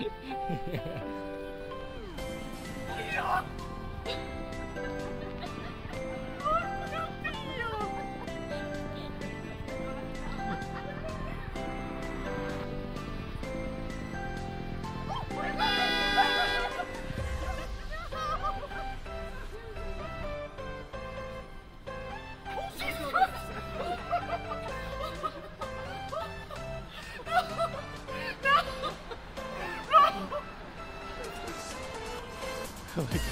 いいよ Oh my god.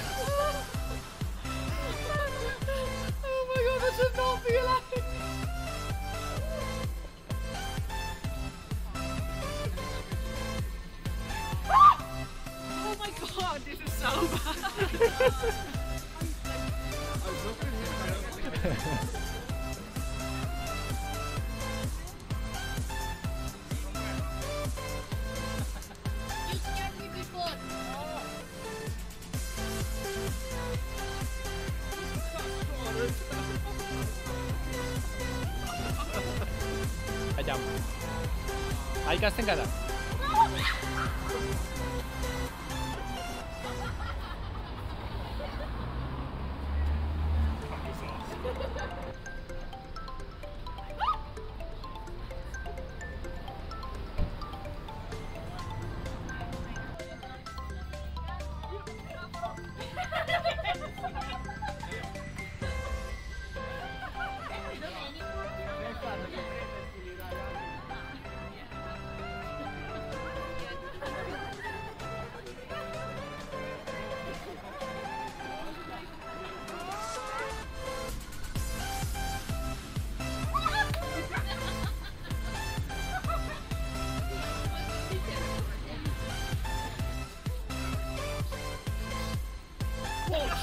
Oh my god, that should not be allowed. Oh my god, this is so bad. Jump. Ahí que en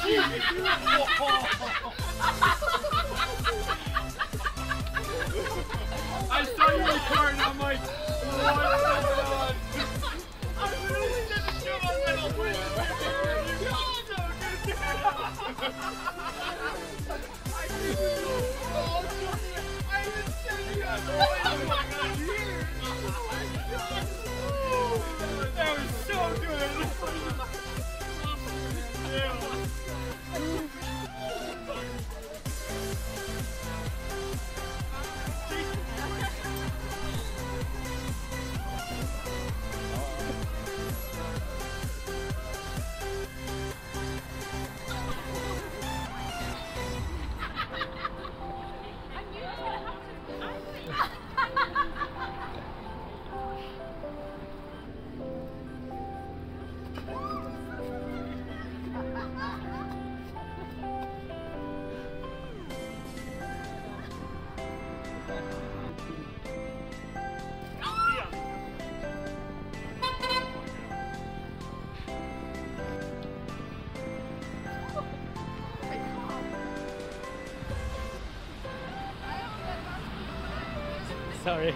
I saw you recording. I'm like, oh what god? I literally did the show. I was like, oh, wait, wait, wait, wait, you I did it. Oh, sorry. I didn't say you guys. Oh my god, here. Oh Sorry.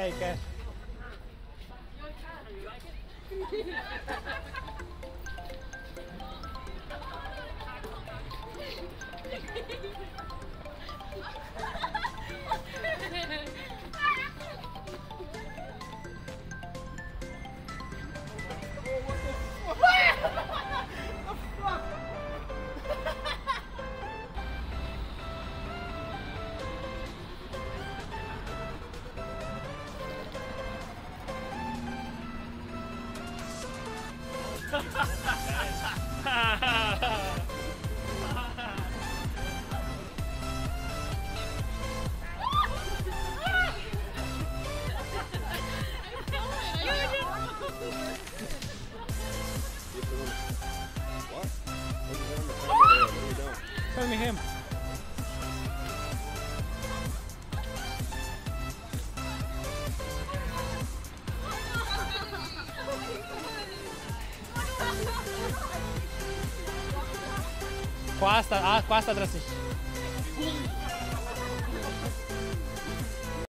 Hey, Cash. Filming him. Costa, ah, quase ah, atrás.